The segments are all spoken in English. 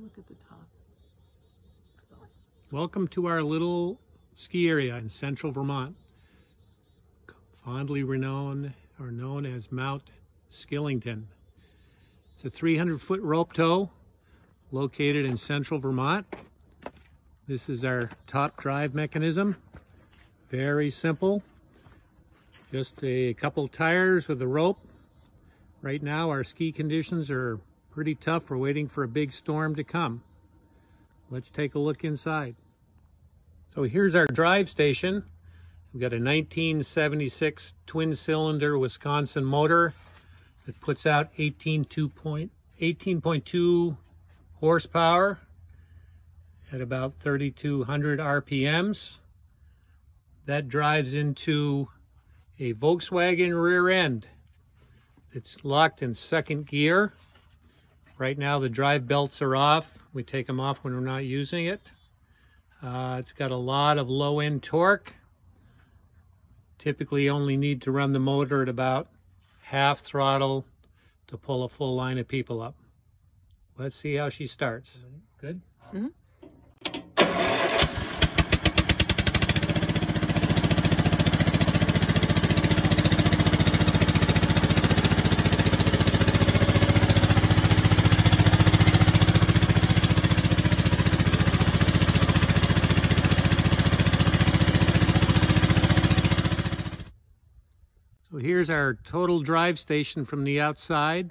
Look at the top. Welcome to our little ski area in central Vermont, fondly renowned or known as Mount Skillington. It's a 300 foot rope tow located in central Vermont. This is our top drive mechanism. Very simple. Just a couple tires with a rope. Right now our ski conditions are pretty tough. We're waiting for a big storm to come. Let's take a look inside. So here's our drive station. We've got a 1976 twin cylinder Wisconsin motor that puts out 18.2 horsepower at about 3,200 RPMs. That drives into a Volkswagen rear end. It's locked in second gear. Right now the drive belts are off. We take them off when we're not using it. Uh, it's got a lot of low end torque. Typically only need to run the motor at about half throttle to pull a full line of people up. Let's see how she starts. Good? Mm -hmm. Here's our total drive station from the outside.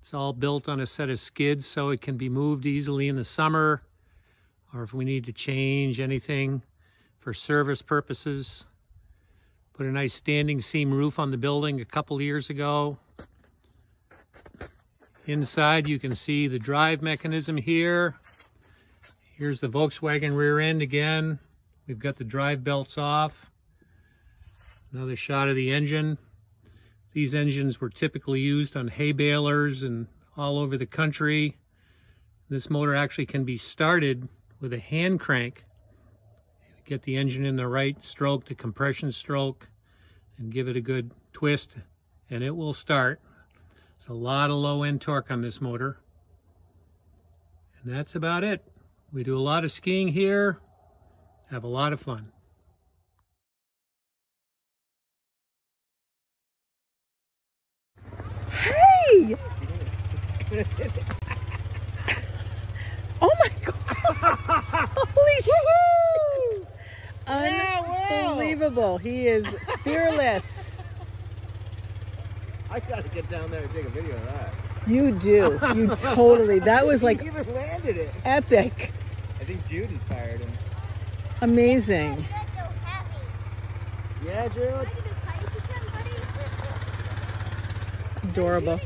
It's all built on a set of skids so it can be moved easily in the summer or if we need to change anything for service purposes. Put a nice standing seam roof on the building a couple years ago. Inside you can see the drive mechanism here. Here's the Volkswagen rear end again. We've got the drive belts off. Another shot of the engine. These engines were typically used on hay balers and all over the country. This motor actually can be started with a hand crank. Get the engine in the right stroke, the compression stroke, and give it a good twist, and it will start. It's a lot of low end torque on this motor. And that's about it. We do a lot of skiing here, have a lot of fun. Hey! oh my god! Holy shit! Unbelievable. He is fearless. I gotta get down there and take a video of that. You do. You totally. That was like even landed it. Epic. I think Jude inspired him. Amazing. Yeah, Jude. Adorable.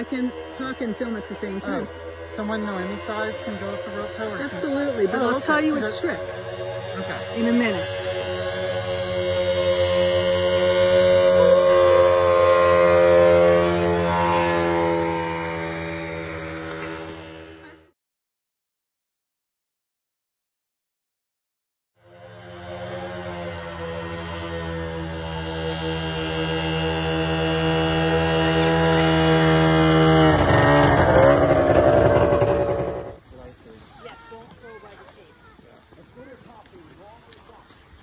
I can talk and film at the same oh. time. Oh. Someone no any size can go for rope tow? Absolutely, but oh, I'll okay. tell you a trick. Okay. In a minute.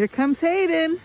Here comes Hayden.